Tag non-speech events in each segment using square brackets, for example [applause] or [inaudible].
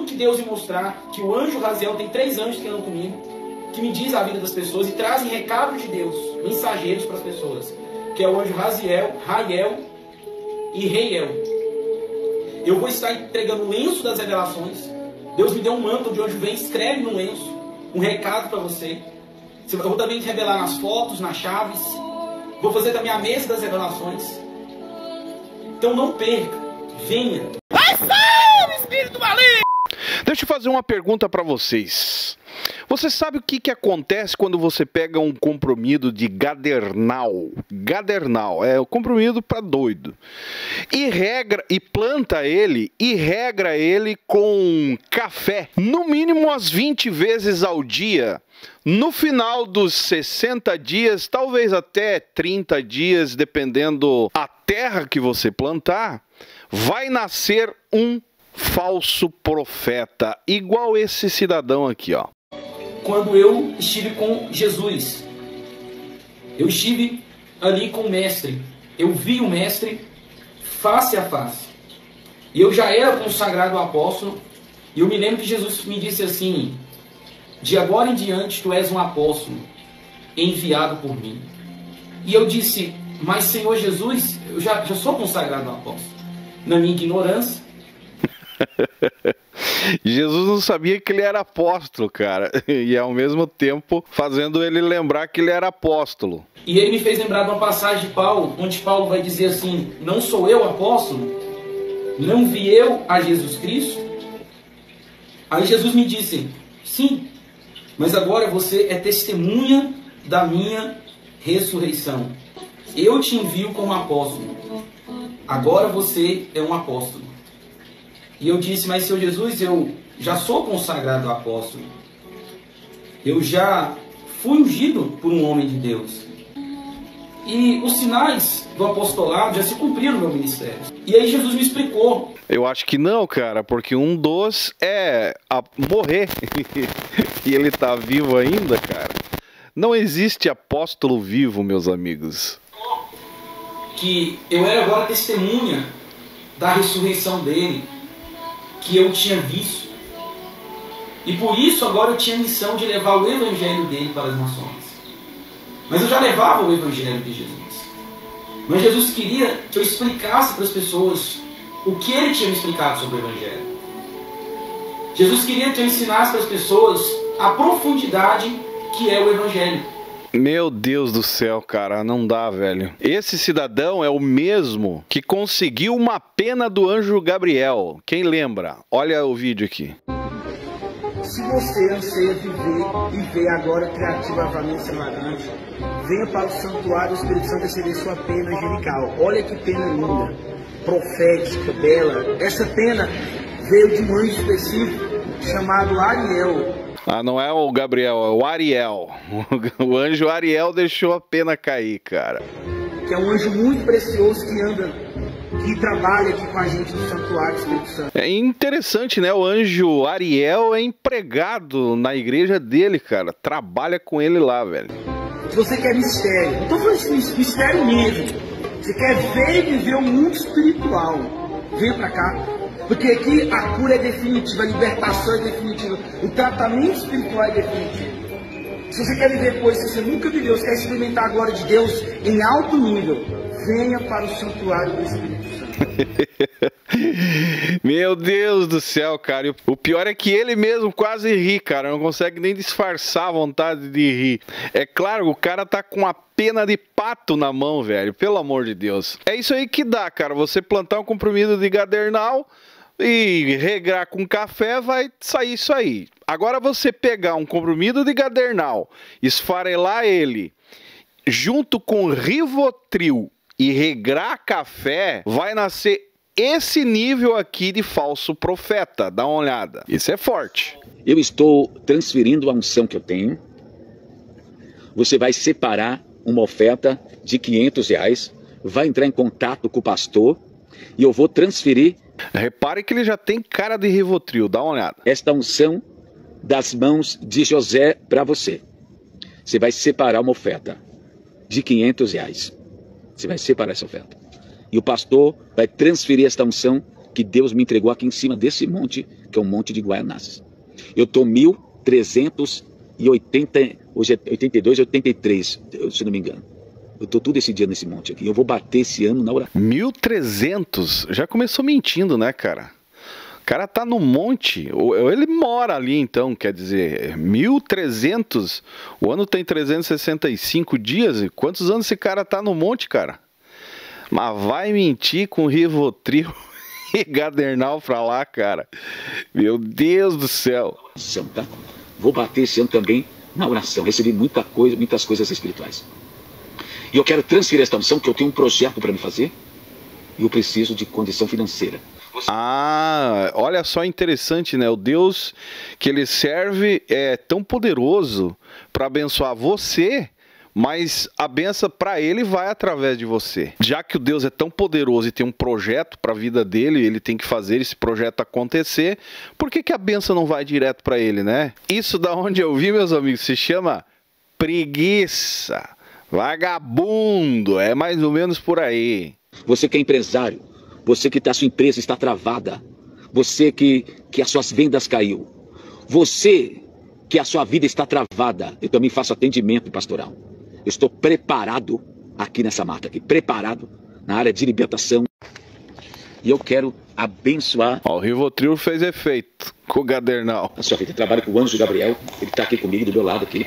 tudo que Deus me mostrar, que o anjo Raziel tem três anjos que andam comigo, que me diz a vida das pessoas e trazem recados de Deus, mensageiros para as pessoas, que é o anjo Raziel, Raiel e Reiel. Eu vou estar entregando o lenço das revelações. Deus me deu um manto de anjo vem, escreve no lenço um recado para você. Eu vou também te revelar nas fotos, nas chaves. Vou fazer também a mesa das revelações. Então não perca. Venha. Vai sair, espírito maligno! Deixa eu fazer uma pergunta para vocês. Você sabe o que, que acontece quando você pega um comprimido de gadernal? Gadernal é o comprimido para doido. E regra e planta ele e regra ele com café, no mínimo umas 20 vezes ao dia. No final dos 60 dias, talvez até 30 dias, dependendo a terra que você plantar, vai nascer um falso profeta, igual esse cidadão aqui, ó quando eu estive com Jesus. Eu estive ali com o Mestre. Eu vi o Mestre face a face. E eu já era consagrado apóstolo. E eu me lembro que Jesus me disse assim: De agora em diante tu és um apóstolo enviado por mim. E eu disse: Mas Senhor Jesus, eu já, já sou consagrado apóstolo. Na minha ignorância. [laughs] Jesus não sabia que ele era apóstolo, cara. [laughs] E ao mesmo tempo fazendo ele lembrar que ele era apóstolo. E ele me fez lembrar de uma passagem de Paulo, onde Paulo vai dizer assim: Não sou eu apóstolo? Não vi eu a Jesus Cristo? Aí Jesus me disse: Sim, mas agora você é testemunha da minha ressurreição. Eu te envio como apóstolo. Agora você é um apóstolo. E eu disse, mas Senhor Jesus, eu já sou consagrado apóstolo. Eu já fui ungido por um homem de Deus. E os sinais do apostolado já se cumpriram no meu ministério. E aí Jesus me explicou. Eu acho que não, cara, porque um dos é morrer. [laughs] e ele está vivo ainda, cara. Não existe apóstolo vivo, meus amigos. Que eu era agora testemunha da ressurreição dele que eu tinha visto. E por isso agora eu tinha a missão de levar o evangelho dele para as nações. Mas eu já levava o evangelho de Jesus. Mas Jesus queria que eu explicasse para as pessoas o que ele tinha me explicado sobre o evangelho. Jesus queria que eu ensinasse para as pessoas a profundidade que é o evangelho. Meu Deus do céu, cara, não dá, velho. Esse cidadão é o mesmo que conseguiu uma pena do anjo Gabriel. Quem lembra? Olha o vídeo aqui. Se você anseia viver e ver agora criativa Valência Marante, venha para o santuário do Espírito Santo receber sua pena angelical. Olha que pena linda, profética, bela. Essa pena veio de um anjo específico chamado Ariel. Ah, não é o Gabriel, é o Ariel. [laughs] O anjo Ariel deixou a pena cair, cara. Que é um anjo muito precioso que anda, que trabalha aqui com a gente no Santuário do Espírito Santo. É interessante, né? O anjo Ariel é empregado na igreja dele, cara. Trabalha com ele lá, velho. Se você quer mistério, não tô falando de mistério mesmo. Você quer ver e viver o mundo espiritual. Vem pra cá, porque aqui a cura é definitiva, a libertação é definitiva, o tratamento espiritual é definitivo. Se você quer viver coisas que você nunca viveu, você quer experimentar a glória de Deus em alto nível, venha para o santuário do Espírito. [laughs] Meu Deus do céu, cara. O pior é que ele mesmo quase ri, cara. Não consegue nem disfarçar a vontade de rir. É claro, o cara tá com a pena de pato na mão, velho. Pelo amor de Deus. É isso aí que dá, cara. Você plantar um comprimido de gadernal e regrar com café, vai sair isso aí. Agora você pegar um comprimido de gadernal, esfarelar ele junto com Rivotril e regrar café, vai nascer esse nível aqui de falso profeta. Dá uma olhada. Isso é forte. Eu estou transferindo a unção que eu tenho. Você vai separar uma oferta de 500 reais, vai entrar em contato com o pastor e eu vou transferir Repare que ele já tem cara de Rivotril, dá uma olhada. Esta unção das mãos de José para você. Você vai separar uma oferta de 500 reais. Você vai separar essa oferta. E o pastor vai transferir esta unção que Deus me entregou aqui em cima desse monte, que é o Monte de Guaianazes. Eu estou 1380, hoje é 82, 83, se não me engano. Eu estou todo esse dia nesse monte aqui. Eu vou bater esse ano na hora. 1300? Já começou mentindo, né, cara? Cara tá no monte, ele mora ali então, quer dizer, 1300, o ano tem 365 dias, e quantos anos esse cara tá no monte, cara? Mas vai mentir com Rivotril [laughs] e Gadernal pra lá, cara. Meu Deus do céu. Tá? Vou bater esse ano também na oração. Recebi muita coisa, muitas coisas espirituais. E eu quero transferir esta unção, que eu tenho um projeto para me fazer, e eu preciso de condição financeira. Ah, olha só interessante, né? O Deus que ele serve é tão poderoso para abençoar você mas a benção para ele vai através de você. Já que o Deus é tão poderoso e tem um projeto para a vida dele, ele tem que fazer esse projeto acontecer, por que, que a benção não vai direto para ele, né? Isso da onde eu vi, meus amigos, se chama preguiça. Vagabundo, é mais ou menos por aí. Você que é empresário, você que tá, sua empresa está travada, você que, que as suas vendas caiu, você que a sua vida está travada, eu também faço atendimento pastoral. Eu estou preparado aqui nessa mata aqui, preparado na área de libertação. E eu quero abençoar. Ó, o Rivotril fez efeito com o Gadernal. A sua vida trabalha com o anjo Gabriel, ele está aqui comigo do meu lado aqui.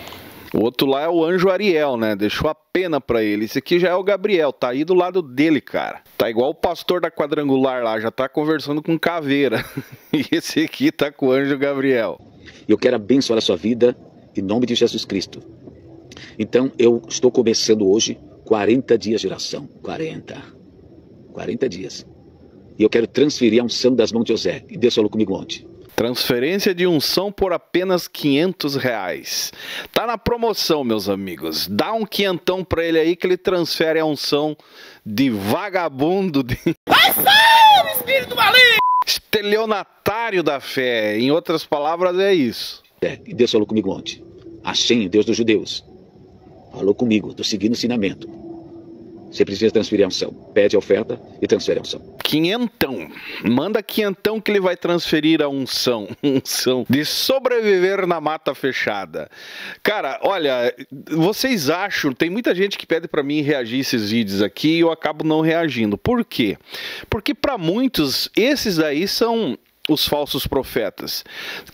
O outro lá é o anjo Ariel, né? Deixou a pena para ele. Esse aqui já é o Gabriel, tá aí do lado dele, cara. Tá igual o pastor da quadrangular lá, já tá conversando com caveira. [laughs] e esse aqui tá com o anjo Gabriel. Eu quero abençoar a sua vida em nome de Jesus Cristo. Então eu estou começando hoje 40 dias de oração. 40. 40 dias. E eu quero transferir a unção das mãos de José. E Deus falou comigo ontem. Transferência de unção por apenas 500 reais. Tá na promoção, meus amigos. Dá um quinhentão pra ele aí que ele transfere a unção de vagabundo. De... Vai espírito maligno! Estelionatário da fé. Em outras palavras, é isso. É, e Deus falou comigo ontem. Achei, Deus dos judeus. Falou comigo, estou seguindo o ensinamento. Você precisa transferir a unção. Pede a oferta e transfere a unção. Quinhentão. Manda quinhentão que ele vai transferir a unção. [laughs] Unção de sobreviver na mata fechada. Cara, olha, vocês acham... Tem muita gente que pede para mim reagir esses vídeos aqui e eu acabo não reagindo. Por quê? Porque para muitos, esses aí são os falsos profetas,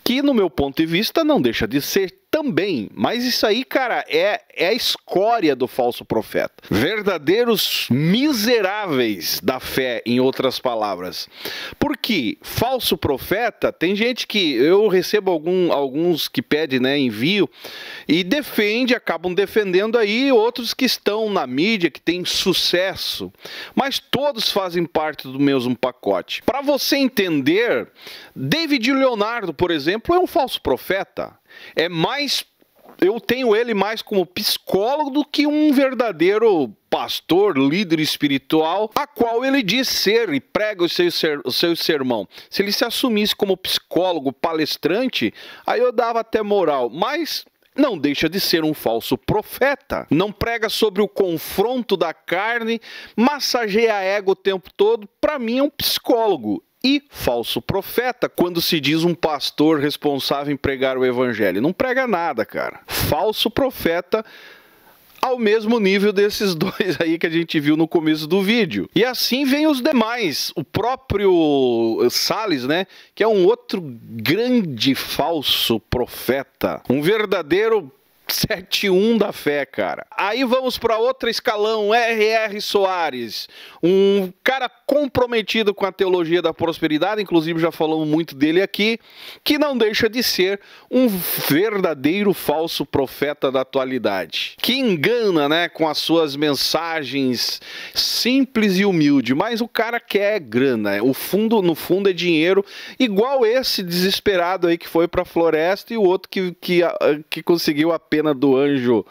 que no meu ponto de vista não deixa de ser também. Mas isso aí, cara, é, é a escória do falso profeta. Verdadeiros miseráveis da fé, em outras palavras. Porque falso profeta, tem gente que eu recebo algum, alguns que pedem né, envio e defende, acabam defendendo aí outros que estão na mídia, que têm sucesso. Mas todos fazem parte do mesmo pacote. Para você entender, David Leonardo, por exemplo, é um falso profeta é mais eu tenho ele mais como psicólogo do que um verdadeiro pastor, líder espiritual, a qual ele diz ser e prega o seu, ser, o seu sermão. Se ele se assumisse como psicólogo, palestrante, aí eu dava até moral, mas não deixa de ser um falso profeta. Não prega sobre o confronto da carne, massageia a ego o tempo todo. Para mim é um psicólogo e falso profeta quando se diz um pastor responsável em pregar o evangelho. Não prega nada, cara. Falso profeta ao mesmo nível desses [laughs] dois aí que a gente viu no começo do vídeo. E assim vem os demais. O próprio Sales, né, que é um outro grande falso profeta, um verdadeiro 7-1 da fé, cara. Aí vamos para outro escalão, R.R. Soares, um cara comprometido com a teologia da prosperidade, inclusive já falamos muito dele aqui, que não deixa de ser um verdadeiro falso profeta da atualidade, que engana, né, com as suas mensagens simples e humilde, mas o cara quer grana, o fundo no fundo é dinheiro, igual esse desesperado aí que foi para a floresta e o outro que, que, que conseguiu apenas pena do anjo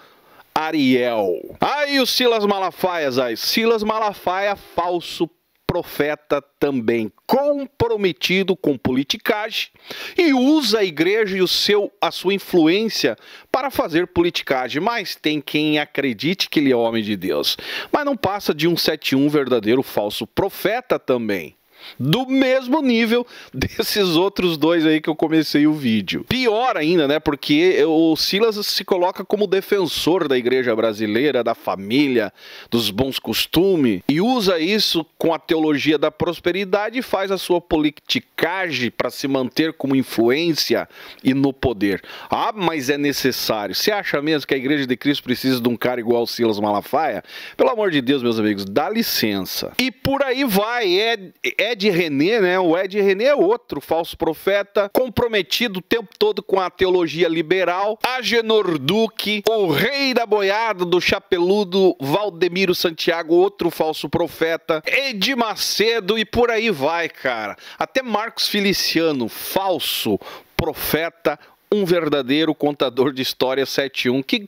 Ariel. Aí o Silas Malafaia, aí. Silas Malafaia, falso profeta também comprometido com politicagem e usa a igreja e o seu a sua influência para fazer politicagem, mas tem quem acredite que ele é homem de Deus. Mas não passa de um 71 verdadeiro falso profeta também. Do mesmo nível [laughs] desses outros dois aí que eu comecei o vídeo. Pior ainda, né? Porque o Silas se coloca como defensor da igreja brasileira, da família, dos bons costumes e usa isso com a teologia da prosperidade e faz a sua politicagem para se manter como influência e no poder. Ah, mas é necessário. Você acha mesmo que a igreja de Cristo precisa de um cara igual o Silas Malafaia? Pelo amor de Deus, meus amigos, dá licença. E por aí vai, é, é Ed René, né? O Ed René é outro falso profeta, comprometido o tempo todo com a teologia liberal. Agenor Duque, o rei da boiada do chapeludo Valdemiro Santiago, outro falso profeta. Ed Macedo e por aí vai, cara. Até Marcos Feliciano, falso profeta, um verdadeiro contador de história 71 que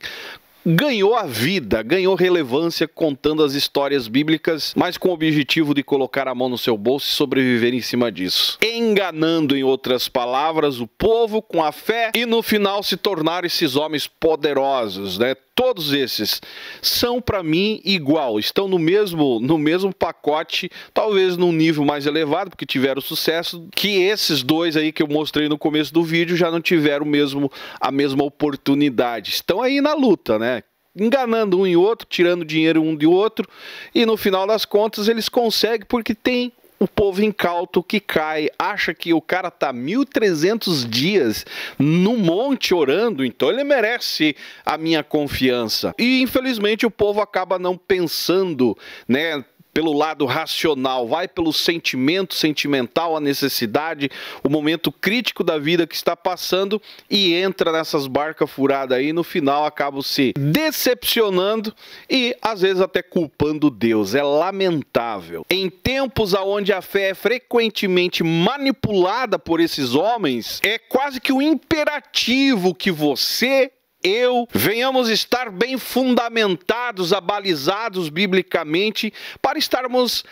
ganhou a vida, ganhou relevância contando as histórias bíblicas, mas com o objetivo de colocar a mão no seu bolso e sobreviver em cima disso. Enganando, em outras palavras, o povo com a fé e no final se tornar esses homens poderosos, né? Todos esses são para mim igual, estão no mesmo no mesmo pacote, talvez num nível mais elevado, porque tiveram sucesso, que esses dois aí que eu mostrei no começo do vídeo já não tiveram mesmo a mesma oportunidade. Estão aí na luta, né? Enganando um e outro, tirando dinheiro um de outro, e no final das contas eles conseguem porque tem o povo incauto que cai, acha que o cara tá 1300 dias no monte orando, então ele merece a minha confiança. E infelizmente o povo acaba não pensando, né, pelo lado racional, vai pelo sentimento sentimental, a necessidade, o momento crítico da vida que está passando e entra nessas barcas furadas aí, no final acaba se decepcionando e às vezes até culpando Deus. É lamentável. Em tempos onde a fé é frequentemente manipulada por esses homens, é quase que um imperativo que você eu venhamos estar bem fundamentados, abalizados biblicamente, para estarmos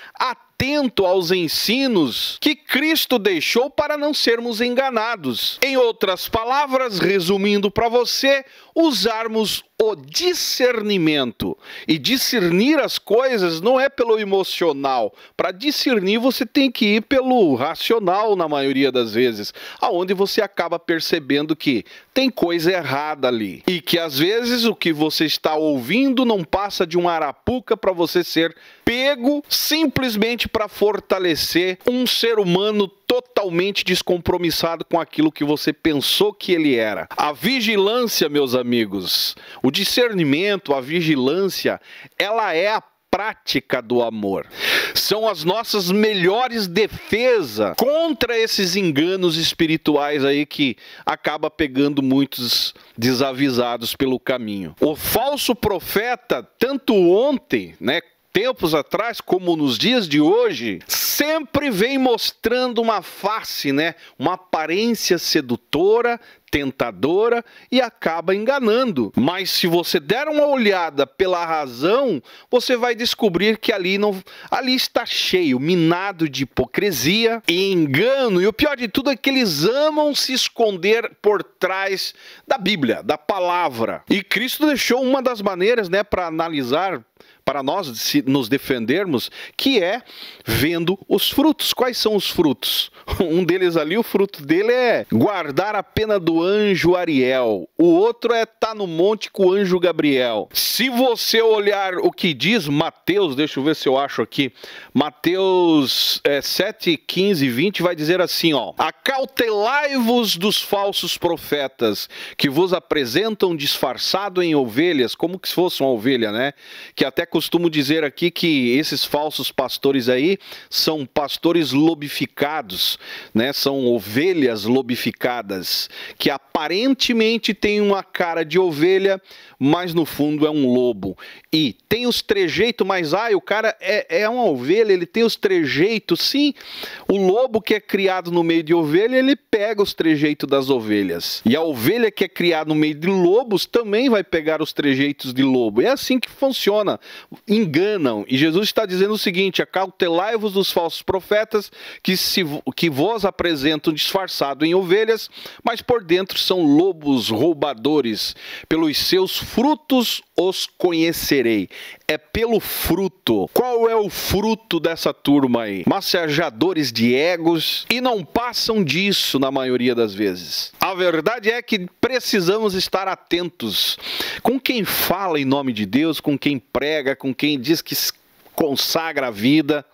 atento aos ensinos que Cristo deixou para não sermos enganados. Em outras palavras, resumindo para você, usarmos o discernimento. E discernir as coisas não é pelo emocional. Para discernir, você tem que ir pelo racional, na maioria das vezes, aonde você acaba percebendo que tem coisa errada ali. E que às vezes o que você está ouvindo não passa de uma arapuca para você ser pego simplesmente para fortalecer um ser humano totalmente descompromissado com aquilo que você pensou que ele era. A vigilância, meus amigos, o discernimento, a vigilância, ela é a prática do amor. São as nossas melhores defesas contra esses enganos espirituais aí que acaba pegando muitos desavisados pelo caminho. O falso profeta, tanto ontem, né, tempos atrás, como nos dias de hoje, sempre vem mostrando uma face, né? Uma aparência sedutora, tentadora e acaba enganando. Mas se você der uma olhada pela razão, você vai descobrir que ali não ali está cheio, minado de hipocrisia e engano. E o pior de tudo é que eles amam se esconder por trás da Bíblia, da palavra. E Cristo deixou uma das maneiras, né, para analisar para nós nos defendermos, que é vendo os frutos. Quais são os frutos? [laughs] Um deles ali, o fruto dele é guardar a pena do anjo Ariel. O outro é estar tá no monte com o anjo Gabriel. Se você olhar o que diz Mateus, deixa eu ver se eu acho aqui, Mateus é, 7, 15 20 vai dizer assim, ó: Acautelai-vos dos falsos profetas que vos apresentam disfarçado em ovelhas, como que se fosse uma ovelha, né? Que até costumo dizer aqui que esses falsos pastores aí são pastores lobificados, né? São ovelhas lobificadas, que aparentemente têm uma cara de ovelha, mas no fundo é um lobo. E tem os trejeitos, mas ai, o cara é, é uma ovelha, ele tem os trejeitos, sim. O lobo que é criado no meio de ovelha, ele pega os trejeitos das ovelhas. E a ovelha que é criada no meio de lobos também vai pegar os trejeitos de lobo. É assim que funciona. Enganam. E Jesus está dizendo o seguinte: acautelai-vos dos falsos profetas que, se, que vos apresentam disfarçado em ovelhas, mas por dentro são lobos roubadores. Pelos seus frutos os conhecerei. É pelo fruto. Qual é o fruto dessa turma aí? Massajadores de egos e não passam disso na maioria das vezes. A verdade é que precisamos estar atentos com quem fala em nome de Deus, com quem prega, com quem diz que consagra a vida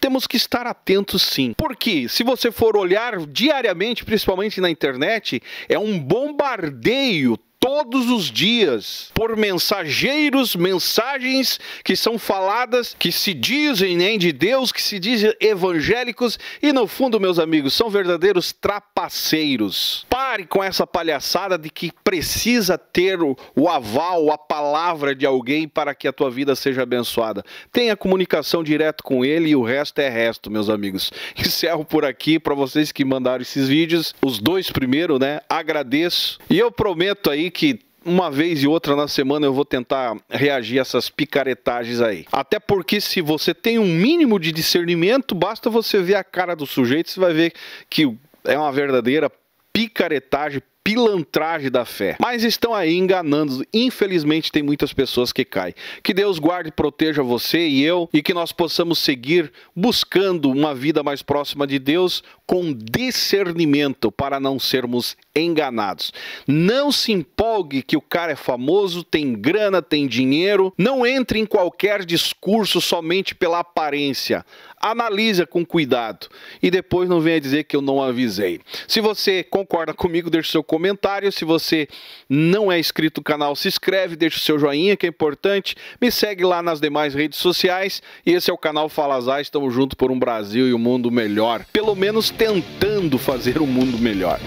temos que estar atentos sim. Porque se você for olhar diariamente, principalmente na internet, é um bombardeio todos os dias por mensageiros, mensagens que são faladas, que se dizem nem de Deus, que se dizem evangélicos e no fundo, meus amigos, são verdadeiros trapaceiros. Pare com essa palhaçada de que precisa ter o, o aval, a palavra de alguém para que a tua vida seja abençoada. Tenha comunicação direto com ele e o resto é resto, meus amigos. [laughs] Encerro por aqui para vocês que mandaram esses vídeos, os dois primeiro, né? Agradeço e eu prometo aí que uma vez e outra na semana eu vou tentar reagir a essas picaretagens aí. Até porque se você tem um mínimo de discernimento, basta você ver a cara do sujeito, você vai ver que é uma verdadeira picaretagem, pilantragem da fé. Mas estão aí enganando. Infelizmente, tem muitas pessoas que caem. Que Deus guarde e proteja você e eu e que nós possamos seguir buscando uma vida mais próxima de Deus com discernimento para não sermos enganados. Não se empolgue que o cara é famoso, tem grana, tem dinheiro. Não entre em qualquer discurso somente pela aparência. Analisa com cuidado e depois não venha dizer que eu não avisei. Se você concorda comigo, deixe seu comentário. Se você não é inscrito no canal, se inscreve, deixa o seu joinha, que é importante. Me segue lá nas demais redes sociais. E esse é o canal Fala Zay. Estamos juntos por um Brasil e um mundo melhor. Pelo menos tentando fazer um mundo melhor.